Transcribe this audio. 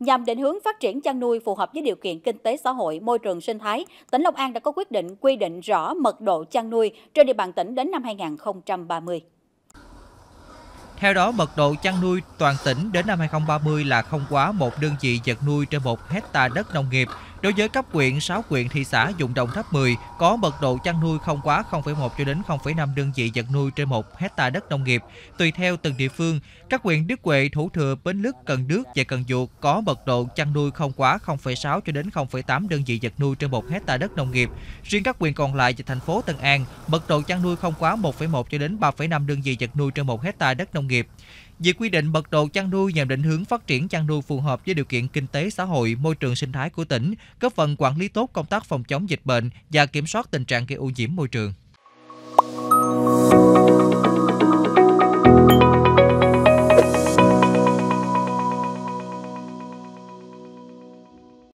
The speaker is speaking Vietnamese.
Nhằm định hướng phát triển chăn nuôi phù hợp với điều kiện kinh tế xã hội, môi trường sinh thái, tỉnh Long An đã có quyết định quy định rõ mật độ chăn nuôi trên địa bàn tỉnh đến năm 2030. Theo đó, mật độ chăn nuôi toàn tỉnh đến năm 2030 là không quá một đơn vị vật nuôi trên một hecta đất nông nghiệp. Đối với cấp quyện, 6 quyện thị xã dùng đồng thấp 10 có mật độ chăn nuôi không quá 0,1 cho đến 0,5 đơn vị vật nuôi trên 1 hecta đất nông nghiệp. Tùy theo từng địa phương, các huyện Đức Huệ, Thủ Thừa, Bến Lức, Cần Đước và Cần Duộc có mật độ chăn nuôi không quá 0,6 cho đến 0,8 đơn vị vật nuôi trên 1 hecta đất nông nghiệp. Riêng các huyện còn lại và thành phố Tân An, mật độ chăn nuôi không quá 1,1 cho đến 3,5 đơn vị vật nuôi trên 1 hecta đất nông nghiệp. Việc quy định mật độ chăn nuôi nhằm định hướng phát triển chăn nuôi phù hợp với điều kiện kinh tế xã hội, môi trường sinh thái của tỉnh, góp phần quản lý tốt công tác phòng chống dịch bệnh và kiểm soát tình trạng gây ô nhiễm môi trường.